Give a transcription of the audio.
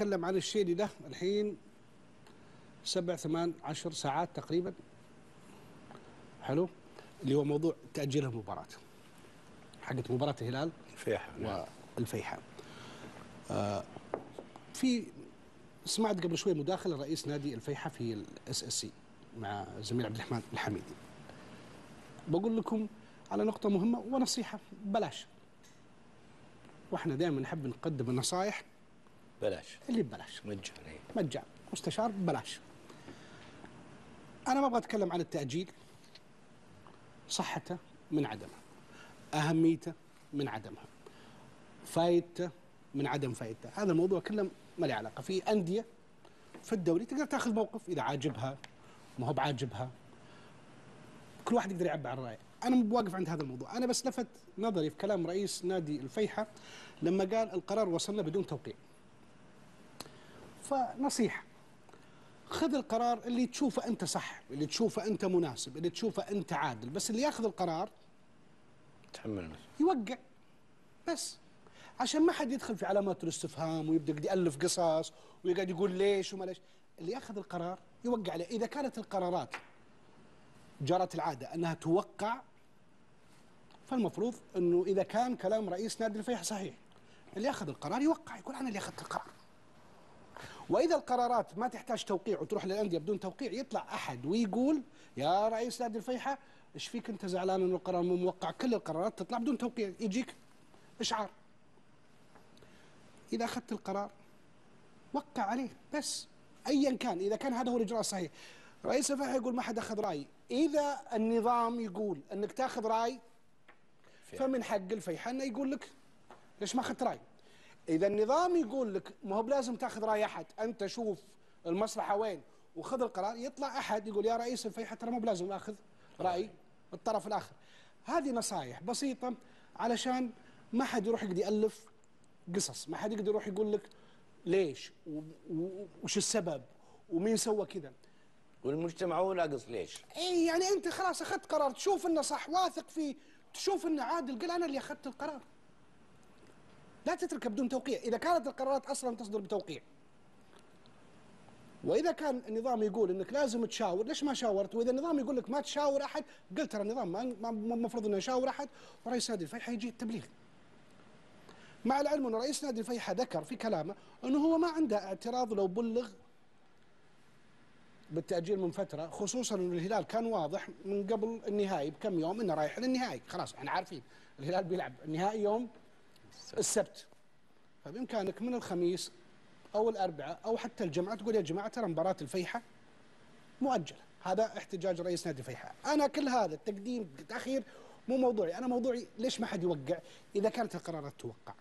نتكلم عن الشيء اللي ده الحين سبع ثمان عشر ساعات تقريبا. حلو؟ اللي هو موضوع تأجيل المباراة. حقت مباراة الهلال الفيحاء نعم. والفيحاء. آه في سمعت قبل شوي مداخلة رئيس نادي الفيحاء في ال SSC مع زميل عبد الرحمن الحميدي. بقول لكم على نقطة مهمة ونصيحة بلاش. وإحنا دائما نحب نقدم النصائح بلاش. اللي ببلاش. مجاني مجان. مستشار ببلاش. أنا ما أبغى أتكلم عن التأجيل. صحته من عدمها أهميته من عدمها فايدته من عدم فايدته. هذا الموضوع كله ما له علاقة. في أندية في الدوري تقدر تأخذ موقف إذا عاجبها ما هو بعاجبها. كل واحد يقدر يعبر عن رأيه. أنا مو واقف عند هذا الموضوع. أنا بس لفت نظري في كلام رئيس نادي الفيحة لما قال القرار وصلنا بدون توقيع. فنصيحة. خذ القرار اللي تشوفه أنت صح اللي تشوفه أنت مناسب اللي تشوفه أنت عادل بس اللي ياخذ القرار تحمل يوقع. بس. عشان ما حد يدخل في علامات الاستفهام ويبدأ يألف قصص ويقعد يقول ليش وما ليش. اللي ياخذ القرار يوقع عليه إذا كانت القرارات جرت العادة أنها توقع فالمفروض إنه إذا كان كلام رئيس نادي الفيحة صحيح. اللي ياخذ القرار يوقع يقول أنا اللي أخذت القرار. وإذا القرارات ما تحتاج توقيع وتروح للأندية بدون توقيع يطلع أحد ويقول يا رئيس نادي الفيحة إيش فيك أنت زعلان إنه القرار مو موقع؟ كل القرارات تطلع بدون توقيع يجيك إشعار. إذا أخذت القرار وقع عليه بس ايا كان إذا كان هذا هو الإجراء الصحيح. رئيس الفيحة يقول ما حد أخذ رأيي. إذا النظام يقول إنك تأخذ رأي فمن حق الفيحة إنه يقول لك ليش ما أخذت رأي؟ إذا النظام يقول لك ما هو بلازم تأخذ رأي أحد أنت شوف المصلحة وين وخذ القرار يطلع أحد يقول يا رئيس الفيحة ترى مو بلازم أخذ رأي الطرف الآخر. هذه نصائح بسيطة علشان ما حد يروح يقعد يألف قصص ما حد يقدر يروح يقول لك ليش وش السبب ومين سوى كذا. والمجتمع هو ناقص ليش؟ إي يعني أنت خلاص أخذت قرار تشوف إنه صح واثق فيه تشوف إنه عادل قل أنا اللي أخذت القرار. لا تتركه بدون توقيع. إذا كانت القرارات أصلا تصدر بتوقيع وإذا كان النظام يقول أنك لازم تشاور ليش ما شاورت؟ وإذا النظام يقول لك ما تشاور أحد قلت ترى النظام ما المفروض أنه يشاور أحد ورئيس نادي الفيحة يجي التبليغ. مع العلم أن رئيس نادي الفيحة ذكر في كلامه أنه هو ما عنده اعتراض لو بلغ بالتأجيل من فترة خصوصا أن الهلال كان واضح من قبل النهائي بكم يوم أنه رايح للنهائي. خلاص إحنا عارفين الهلال بيلعب النهائي يوم السبت. فبإمكانك من الخميس أو الأربعاء أو حتى الجمعة تقول يا جماعة ترى مباراة الفيحة مؤجلة. هذا احتجاج رئيس نادي الفيحاء. أنا كل هذا التقديم التأخير مو موضوعي. أنا موضوعي ليش ما حد يوقع؟ إذا كانت القرارات توقع.